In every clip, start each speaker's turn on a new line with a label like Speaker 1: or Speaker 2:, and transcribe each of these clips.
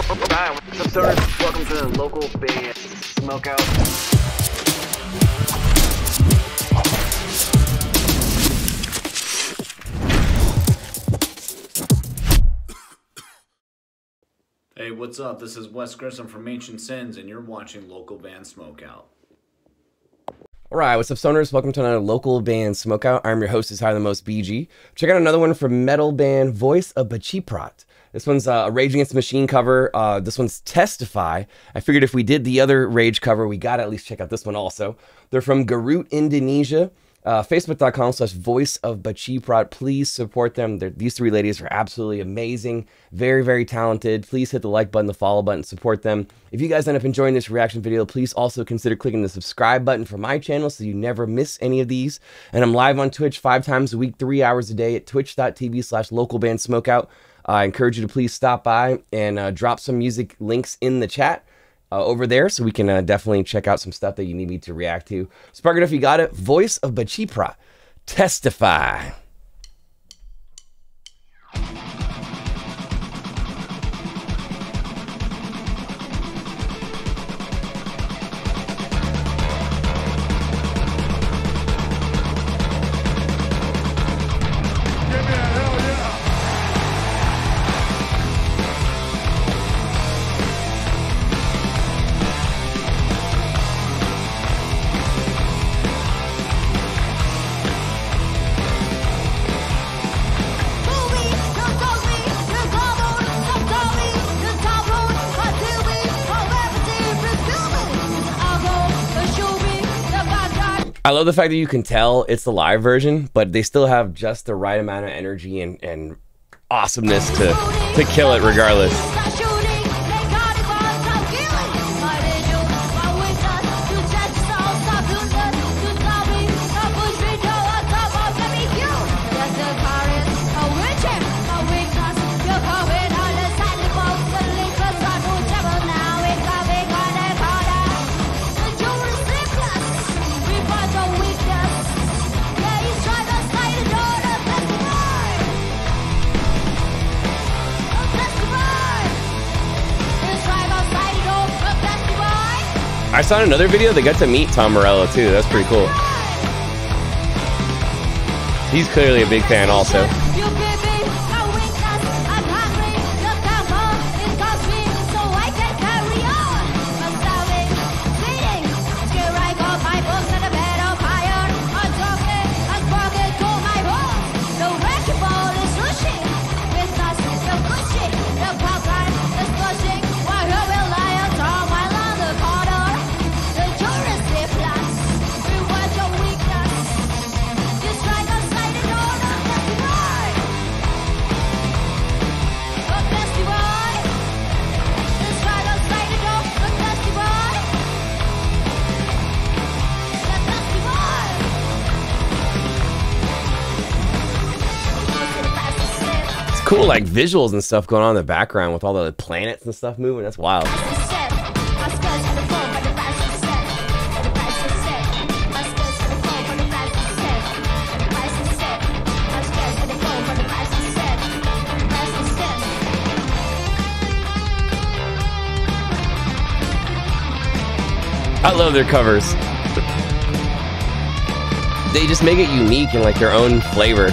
Speaker 1: What's up, stoners? Welcome to the local Band Smokeout.
Speaker 2: Hey, what's up? This is Wes Grissom from Ancient Sins, and you're watching Local Band Smokeout.
Speaker 3: All right, what's up, stoners? Welcome to another local band smokeout. I'm your host, is High the Most BG. Check out another one from metal band Voice of Baceprot. This one's uh, a Rage Against the Machine cover. Uh, this one's Testify. I figured if we did the other Rage cover, we got to at least check out this one also. They're from Garut, Indonesia. Uh, Facebook.com slash voice of Baceprot. Please support them. They're, these three ladies are absolutely amazing. Very, very talented. Please hit the like button, the follow button, support them. If you guys end up enjoying this reaction video, please also consider clicking the subscribe button for my channel so you never miss any of these. And I'm live on Twitch five times a week, three hours a day at twitch.tv slash local band smokeout. I encourage you to please stop by and uh, drop some music links in the chat uh, over there so we can uh, definitely check out some stuff that you need me to react to. Spark it if you got it. Voice of Baceprot. Testify. I love the fact that you can tell it's the live version, but they still have just the right amount of energy and, and awesomeness to, to kill it regardless. I saw another video they got to meet Tom Morello too. That's pretty cool. He's clearly a big fan also. Cool, like visuals and stuff going on in the background with all the planets and stuff moving. That's wild. I love their covers. They just make it unique and like their own flavor.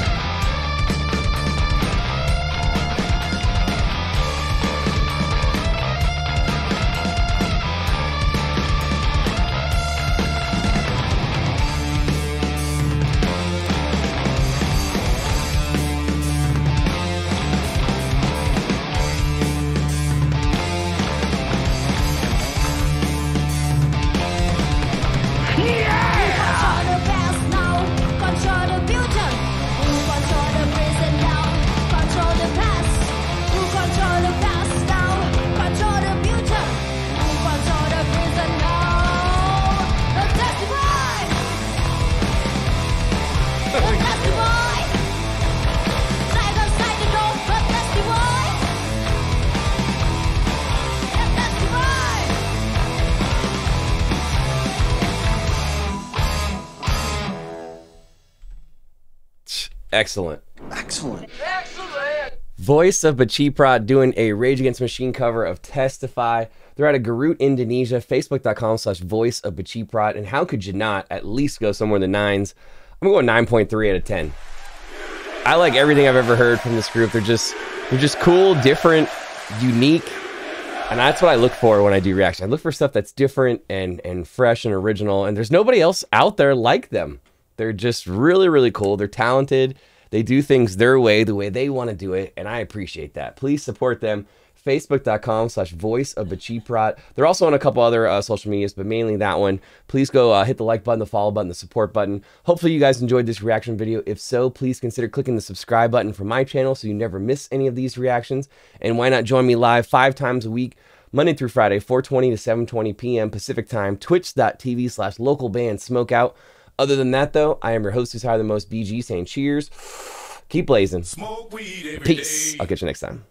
Speaker 3: Excellent.
Speaker 4: Excellent. Excellent. Voice of Baceprot doing a Rage Against Machine cover of Testify. They're out of Garut, Indonesia, facebook.com slash voice of Baceprot. And how could you not at least go somewhere in the nines? I'm going 9.3 out of 10. I like everything I've ever heard from this group. They're just they're just cool, different, unique. And that's what I look for when I do reaction. I look for stuff that's different and and fresh and original. And there's nobody else out there like them. They're just really, really cool. They're talented. They do things their way, the way they want to do it, and I appreciate that. Please support them. Facebook.com slash voice of Baceprot. They're also on a couple other uh, social medias, but mainly that one. Please go uh, hit the like button, the follow button, the support button. Hopefully, you guys enjoyed this reaction video. If so, please consider clicking the subscribe button for my channel so you never miss any of these reactions. And why not join me live five times a week? Monday through Friday, 4:20 to 7:20 p.m. Pacific Time, twitch.tv slash local band smokeout. Other than that, though, I am your host who's higher than most BG saying cheers. Keep blazing. Peace. I'll catch you next time.